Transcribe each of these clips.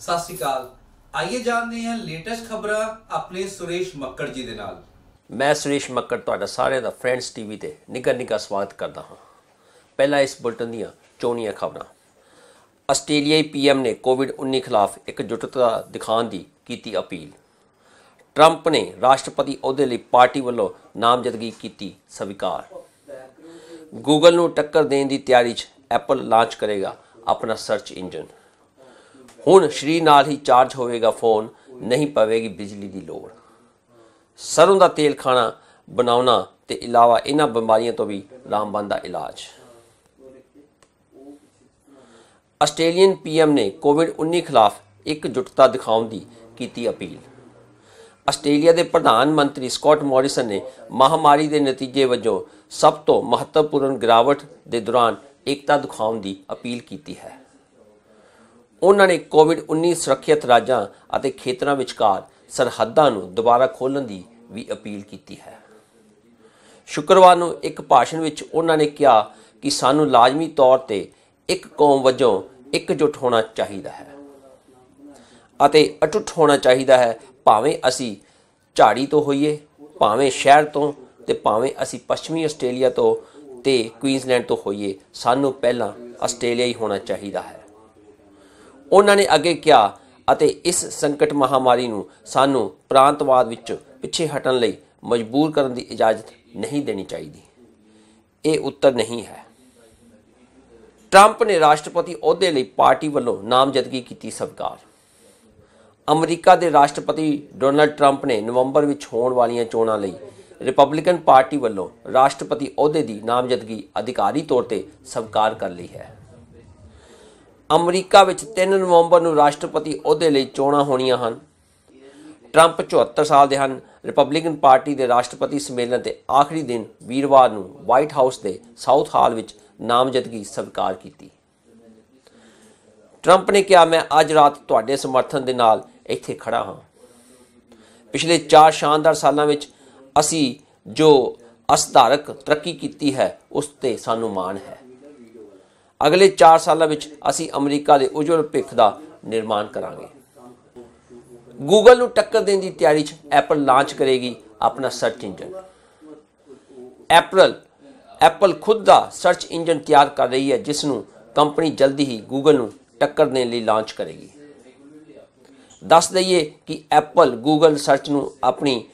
ਸਤਿ ਸ਼੍ਰੀ ਅਕਾਲ। ਆਈਏ ਜਾਣਦੇ ਹਾਂ ਲੇਟੈਸਟ ਖਬਰਾਂ ਆਪਣੇ ਸੁਰੇਸ਼ ਮੱਕੜ ਜੀ ਦੇ ਨਾਲ। ਮੈਂ ਸੁਰੇਸ਼ ਮੱਕੜ ਤੁਹਾਡਾ ਸਾਰਿਆਂ ਦਾ ਫਰੈਂਡਸ ਟੀਵੀ ਤੇ ਨਿੱਘਾ ਨਿੱਘਾ ਸਵਾਗਤ ਕਰਦਾ ਹਾਂ। ਪਹਿਲਾਂ ਇਸ ਬੁਲਟਨ ਦੀਆਂ ਚੋਣੀਆਂ ਖਬਰਾਂ। ਆਸਟ੍ਰੇਲੀਆਈ ਪੀਐਮ ਨੇ ਕੋਵਿਡ-19 ਖਿਲਾਫ ਇਕਜੁੱਟਤਾ ਦਿਖਾਉਣ ਦੀ ਕੀਤੀ ਅਪੀਲ। ਟਰੰਪ ਨੇ ਰਾਸ਼ਟਰਪਤੀ ਅਹੁਦੇ ਲਈ ਪਾਰਟੀ ਵੱਲੋਂ ਨਾਮਜ਼ਦਗੀ ਕੀਤੀ ਸਵੀਕਾਰ। ਗੂਗਲ ਨੂੰ ਟੱਕਰ ਦੇਣ ਦੀ ਤਿਆਰੀ 'ਚ ਐਪਲ ਲਾਂਚ ਕਰੇਗਾ ਆਪਣਾ ਸਰਚ ਇੰਜਨ ਹੁਣ ਸ਼੍ਰੀ ਨਾਲ ਹੀ ਚਾਰਜ ਹੋਵੇਗਾ ਫੋਨ, ਨਹੀਂ ਪਵੇਗੀ ਬਿਜਲੀ ਦੀ ਲੋੜ। ਸਰੋਂ ਦਾ ਤੇਲ ਖਾਣਾ, ਬਣਾਉਣਾ ਤੇ ਇਲਾਵਾ ਇਹਨਾਂ ਬਿਮਾਰੀਆਂ ਤੋਂ ਵੀ ਰਾਮਬਨ ਦਾ ਇਲਾਜ। ਆਸਟ੍ਰੇਲੀਅਨ ਪੀਐਮ ਨੇ ਕੋਵਿਡ-19 ਖਿਲਾਫ ਇਕਜੁੱਟਤਾ ਦਿਖਾਉਣ ਦੀ ਕੀਤੀ ਅਪੀਲ। ਆਸਟ੍ਰੇਲੀਆ ਦੇ ਪ੍ਰਧਾਨ ਮੰਤਰੀ ਸਕਾਟ ਮੋਰਿਸਨ ਨੇ ਮਹਾਮਾਰੀ ਦੇ ਨਤੀਜੇ ਵਜੋਂ ਸਭ ਤੋਂ ਮਹੱਤਵਪੂਰਨ ਗਿਰਾਵਟ ਦੇ ਦੌਰਾਨ ਏਕਤਾ ਦਿਖਾਉਣ ਦੀ ਅਪੀਲ ਕੀਤੀ ਹੈ। ਉਹਨਾਂ ਨੇ ਕੋਵਿਡ-19 ਸੁਰੱਖਿਅਤ ਰਾਜਾਂ ਅਤੇ ਖੇਤਰਾਂ ਵਿਚਕਾਰ ਸਰਹੱਦਾਂ ਨੂੰ ਦੁਬਾਰਾ ਖੋਲ੍ਹਣ ਦੀ ਵੀ ਅਪੀਲ ਕੀਤੀ ਹੈ। ਸ਼ੁੱਕਰਵਾਰ ਨੂੰ ਇੱਕ ਭਾਸ਼ਣ ਵਿੱਚ ਉਹਨਾਂ ਨੇ ਕਿਹਾ ਕਿ ਸਾਨੂੰ ਲਾਜ਼ਮੀ ਤੌਰ ਤੇ ਇੱਕ ਕੌਮ ਵਜੋਂ ਇਕਜੁੱਟ ਹੋਣਾ ਚਾਹੀਦਾ ਹੈ ਅਤੇ ਅਟੁੱਟ ਹੋਣਾ ਚਾਹੀਦਾ ਹੈ, ਭਾਵੇਂ ਅਸੀਂ ਝਾੜੀ ਤੋਂ ਹੋਈਏ, ਭਾਵੇਂ ਸ਼ਹਿਰ ਤੋਂ ਤੇ ਭਾਵੇਂ ਅਸੀਂ ਪੱਛਮੀ ਆਸਟ੍ਰੇਲੀਆ ਤੋਂ ਤੇ ਕੁਈਨਜ਼ਲੈਂਡ ਤੋਂ ਹੋਈਏ, ਸਾਨੂੰ ਪਹਿਲਾਂ ਆਸਟ੍ਰੇਲੀਆ ਹੀ ਹੋਣਾ ਚਾਹੀਦਾ ਹੈ। ਉਹਨਾਂ ਨੇ ਅੱਗੇ ਕਿਹਾ ਅਤੇ ਇਸ ਸੰਕਟ ਮਹਾਮਾਰੀ ਨੂੰ ਸਾਨੂੰ ਪ੍ਰਾਂਤਵਾਦ ਵਿੱਚ ਪਿੱਛੇ ਹਟਣ ਲਈ ਮਜਬੂਰ ਕਰਨ ਦੀ ਇਜਾਜ਼ਤ ਨਹੀਂ ਦੇਣੀ ਚਾਹੀਦੀ। ਇਹ ਉੱਤਰ ਨਹੀਂ ਹੈ। ਟਰੰਪ ਨੇ ਰਾਸ਼ਟਰਪਤੀ ਅਹੁਦੇ ਲਈ ਪਾਰਟੀ ਵੱਲੋਂ ਨਾਮਜ਼ਦਗੀ ਕੀਤੀ ਸਵੀਕਾਰ ਅਮਰੀਕਾ ਦੇ ਰਾਸ਼ਟਰਪਤੀ ਡੋਨਲਡ ਟਰੰਪ ਨੇ ਨਵੰਬਰ ਵਿੱਚ ਹੋਣ ਵਾਲੀਆਂ ਚੋਣਾਂ ਲਈ ਰਿਪਬਲਿਕਨ ਪਾਰਟੀ ਵੱਲੋਂ ਰਾਸ਼ਟਰਪਤੀ ਅਹੁਦੇ ਦੀ ਨਾਮਜ਼ਦਗੀ ਅਧਿਕਾਰੀ ਤੌਰ ਤੇ ਸਵੀਕਾਰ ਕਰ ਲਈ ਹੈ। ਅਮਰੀਕਾ ਵਿੱਚ 3 ਨਵੰਬਰ ਨੂੰ ਰਾਸ਼ਟਰਪਤੀ ਅਹੁਦੇ ਲਈ ਚੋਣਾਂ ਹੋਣੀਆਂ ਹਨ। ਟਰੰਪ 74 ਸਾਲ ਦੇ ਹਨ। ਰਿਪਬਲਿਕਨ ਪਾਰਟੀ ਦੇ ਰਾਸ਼ਟਰਪਤੀ ਸੰਮੇਲਨ ਦੇ ਆਖਰੀ ਦਿਨ ਵੀਰਵਾਰ ਨੂੰ ਵਾਈਟ ਹਾਊਸ ਦੇ ਸਾਊਥ ਹਾਲ ਵਿੱਚ ਨਾਮਜ਼ਦਗੀ ਸਵੀਕਾਰ ਕੀਤੀ। ਟਰੰਪ ਨੇ ਕਿਹਾ, ਮੈਂ ਅੱਜ ਰਾਤ ਤੁਹਾਡੇ ਸਮਰਥਨ ਦੇ ਨਾਲ ਇੱਥੇ ਖੜਾ ਹਾਂ। ਪਿਛਲੇ 4 ਸ਼ਾਨਦਾਰ ਸਾਲਾਂ ਵਿੱਚ ਅਸੀਂ ਜੋ ਅਸਧਾਰਕ ਤਰੱਕੀ ਕੀਤੀ ਹੈ, ਉਸ ਤੇ ਸਾਨੂੰ ਮਾਣ ਹੈ। ਅਗਲੇ 4 ਸਾਲਾਂ ਵਿੱਚ ਅਸੀਂ ਅਮਰੀਕਾ ਦੇ ਉਜਵਲ ਭਵਿੱਖ ਦਾ ਨਿਰਮਾਣ ਕਰਾਂਗੇ। ਗੂਗਲ ਨੂੰ ਟੱਕਰ ਦੇਣ ਦੀ ਤਿਆਰੀ 'ਚ ਐਪਲ ਲਾਂਚ ਕਰੇਗੀ ਆਪਣਾ ਸਰਚ ਇੰਜਨ ਐਪਲ ਐਪਲ ਖੁਦ ਦਾ ਸਰਚ ਇੰਜਨ ਤਿਆਰ ਕਰ ਰਹੀ ਹੈ, ਜਿਸ ਨੂੰ ਕੰਪਨੀ ਜਲਦੀ ਹੀ ਗੂਗਲ ਨੂੰ ਟੱਕਰ ਦੇਣ ਲਈ ਲਾਂਚ ਕਰੇਗੀ। ਦੱਸ ਦਈਏ ਕਿ ਐਪਲ ਗੂਗਲ ਸਰਚ ਨੂੰ ਆਪਣੀ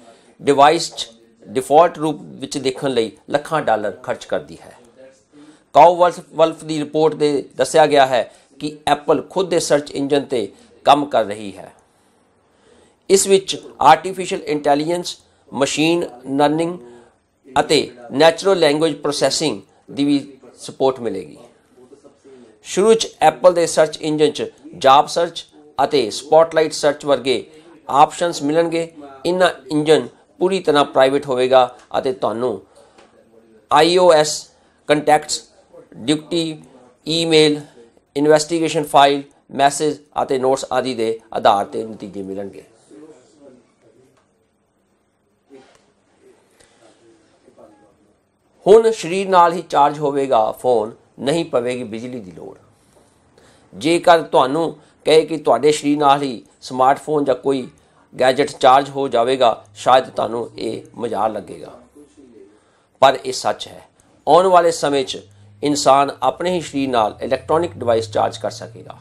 ਡਿਵਾਈਸ 'ਚ ਡਿਫਾਲਟ ਰੂਪ ਵਿੱਚ ਦੇਖਣ ਲਈ ਲੱਖਾਂ ਡਾਲਰ ਖਰਚ ਕਰਦੀ ਹੈ। ਕਾਉ ਵਲਫ ਦੀ ਰਿਪੋਰਟ ਦੇ ਦੱਸਿਆ ਗਿਆ ਹੈ ਕਿ ਐਪਲ ਖੁਦ ਦੇ ਸਰਚ ਇੰਜਨ ਤੇ ਕੰਮ ਕਰ ਰਹੀ ਹੈ। ਇਸ ਵਿੱਚ ਆਰਟੀਫੀਸ਼ੀਅਲ ਇੰਟੈਲੀਜੈਂਸ ਮਸ਼ੀਨ ਲਰਨਿੰਗ ਅਤੇ ਨੈਚੁਰਲ ਲੈਂਗੁਏਜ ਪ੍ਰੋਸੈਸਿੰਗ ਦੀ ਵੀ ਸਪੋਰਟ ਮਿਲੇਗੀ। ਸ਼ੁਰੂ ਚ ਐਪਲ ਦੇ ਸਰਚ ਇੰਜਨ ਚ ਜਾਬ ਸਰਚ ਅਤੇ ਸਪੌਟਲਾਈਟ ਸਰਚ ਵਰਗੇ ਆਪਸ਼ਨਸ ਮਿਲਣਗੇ। ਇਹਨਾਂ ਇੰਜਨ ਪੂਰੀ ਤਰ੍ਹਾਂ ਪ੍ਰਾਈਵੇਟ ਹੋਵੇਗਾ ਅਤੇ ਤੁਹਾਨੂੰ iOS contacts duty, email, investigation file, message ਅਤੇ ਨੋਟਸ ਆਦਿ ਦੇ ਆਧਾਰ ਤੇ ਨਤੀਜੇ ਮਿਲਣਗੇ। ਹੁਣ ਸਰੀਰ ਨਾਲ ਹੀ ਚਾਰਜ ਹੋਵੇਗਾ ਫੋਨ, ਨਹੀਂ ਪਵੇਗੀ ਬਿਜਲੀ ਦੀ ਲੋੜ। ਜੇਕਰ ਤੁਹਾਨੂੰ ਕਹੇ ਕਿ ਤੁਹਾਡੇ ਸਰੀਰ ਨਾਲ ਹੀ ਸਮਾਰਟਫੋਨ ਜਾਂ ਕੋਈ ਗੈਜਟ ਚਾਰਜ ਹੋ ਜਾਵੇਗਾ, ਸ਼ਾਇਦ ਤੁਹਾਨੂੰ ਇਹ ਮਜ਼ਾਕ ਲੱਗੇਗਾ। ਪਰ ਇਹ ਸੱਚ ਹੈ, ਆਉਣ ਵਾਲੇ ਸਮੇਂ 'ਚ ਇਨਸਾਨ ਆਪਣੇ ਹੀ ਸਰੀਰ ਨਾਲ ਇਲੈਕਟ੍ਰੋਨਿਕ ਡਿਵਾਈਸ ਚਾਰਜ ਕਰ ਸਕੇਗਾ।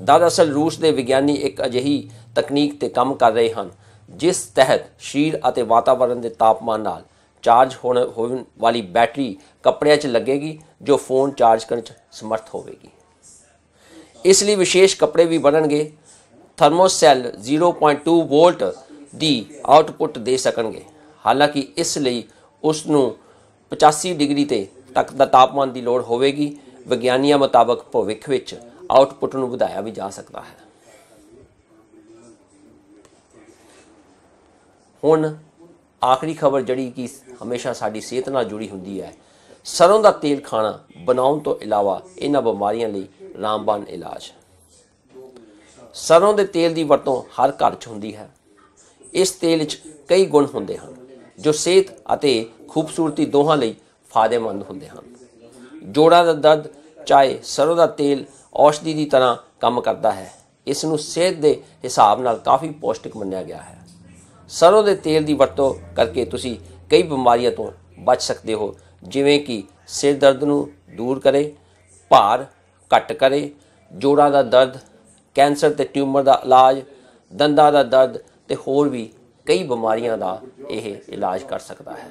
ਦਰਅਸਲ, ਰੂਸ ਦੇ ਵਿਗਿਆਨੀ ਇੱਕ ਅਜਿਹੀ ਤਕਨੀਕ ਤੇ ਕੰਮ ਕਰ ਰਹੇ ਹਨ, ਜਿਸ ਤਹਿਤ ਸਰੀਰ ਅਤੇ ਵਾਤਾਵਰਣ ਦੇ ਤਾਪਮਾਨ ਨਾਲ ਚਾਰਜ ਹੋਣ ਹੋਣ ਵਾਲੀ ਬੈਟਰੀ ਕੱਪੜਿਆਂ 'ਚ ਲੱਗੇਗੀ, ਜੋ ਫੋਨ ਚਾਰਜ ਕਰਨ 'ਚ ਸਮਰੱਥ ਹੋਵੇਗੀ। ਇਸ ਲਈ ਵਿਸ਼ੇਸ਼ ਕੱਪੜੇ ਵੀ ਬਣਨਗੇ। ਥਰਮੋਸੈਲ 0.2 ਵੋਲਟ ਦੀ ਆਉਟਪੁੱਟ ਦੇ ਸਕਣਗੇ। ਹਾਲਾਂਕਿ, ਇਸ ਲਈ ਉਸ ਨੂੰ 85 ਡਿਗਰੀ ਤੇ ਤੱਕ ਦਾ ਤਾਪਮਾਨ ਦੀ ਲੋੜ ਹੋਵੇਗੀ, ਵਿਗਿਆਨੀਆਂ ਮੁਤਾਬਕ ਭਵਿੱਖ ਵਿੱਚ ਆਉਟਪੁੱਟ ਨੂੰ ਵਧਾਇਆ ਵੀ ਜਾ ਸਕਦਾ ਹੈ। ਹੁਣ ਆਖਰੀ ਖਬਰ ਜਿਹੜੀ ਕਿ ਹਮੇਸ਼ਾ ਸਾਡੀ ਸਿਹਤ ਨਾਲ ਜੁੜੀ ਹੁੰਦੀ ਹੈ, ਸਰੋਂ ਦਾ ਤੇਲ ਖਾਣਾ ਬਣਾਉਣ ਤੋਂ ਇਲਾਵਾ ਇਹਨਾਂ ਬਿਮਾਰੀਆਂ ਲਈ ਰਾਮਬਾਨ ਇਲਾਜ। ਸਰੋਂ ਦੇ ਤੇਲ ਦੀ ਵਰਤੋਂ ਹਰ ਘਰ 'ਚ ਹੁੰਦੀ ਹੈ। ਇਸ ਤੇਲ ਵਿੱਚ ਕਈ ਗੁਣ ਹੁੰਦੇ ਹਨ, ਜੋ ਸਿਹਤ ਅਤੇ ਖੂਬਸੂਰਤੀ ਦੋਹਾਂ ਲਈ ਫਾਇਦੇਮੰਦ ਹੁੰਦੇ ਹਨ। ਜੋੜਾਂ ਦਾ ਦਰਦ ਚਾਹੇ ਸਰੋਂ ਦਾ ਤੇਲ, ਔਸ਼ਧੀ ਦੀ ਤਰ੍ਹਾਂ ਕੰਮ ਕਰਦਾ ਹੈ। ਇਸ ਨੂੰ ਸਿਹਤ ਦੇ ਹਿਸਾਬ ਨਾਲ ਕਾਫੀ ਪੌਸ਼ਟਿਕ ਮੰਨਿਆ ਗਿਆ ਹੈ। ਸਰੋਂ ਦੇ ਤੇਲ ਦੀ ਵਰਤੋਂ ਕਰਕੇ ਤੁਸੀਂ ਕਈ ਬਿਮਾਰੀਆਂ ਤੋਂ ਬਚ ਸਕਦੇ ਹੋ। ਜਿਵੇਂ ਕਿ ਸਿਰ ਦਰਦ ਨੂੰ ਦੂਰ ਕਰੇ, ਭਾਰ ਘੱਟ ਕਰੇ, ਜੋੜਾਂ ਦਾ ਦਰਦ, ਕੈਂਸਰ ਤੇ ਟਿਊਮਰ ਦਾ ਇਲਾਜ, ਦੰਦਾਂ ਦਾ ਦਰਦ ਤੇ ਹੋਰ ਵੀ ਕਈ ਬਿਮਾਰੀਆਂ ਦਾ ਇਹ ਇਲਾਜ ਕਰ ਸਕਦਾ ਹੈ।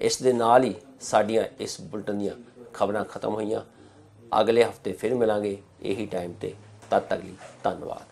ਇਸ ਦੇ ਨਾਲ ਹੀ ਸਾਡੀਆਂ ਇਸ ਬੁਲਟਨ ਦੀਆਂ ਖਬਰਾਂ ਖਤਮ ਹੋਈਆਂ ਅਗਲੇ ਹਫ਼ਤੇ ਫਿਰ ਮਿਲਾਂਗੇ ਇਹੀ ਟਾਈਮ ਤੇ ਤਦ ਤੱਕ ਲਈ ਧੰਨਵਾਦ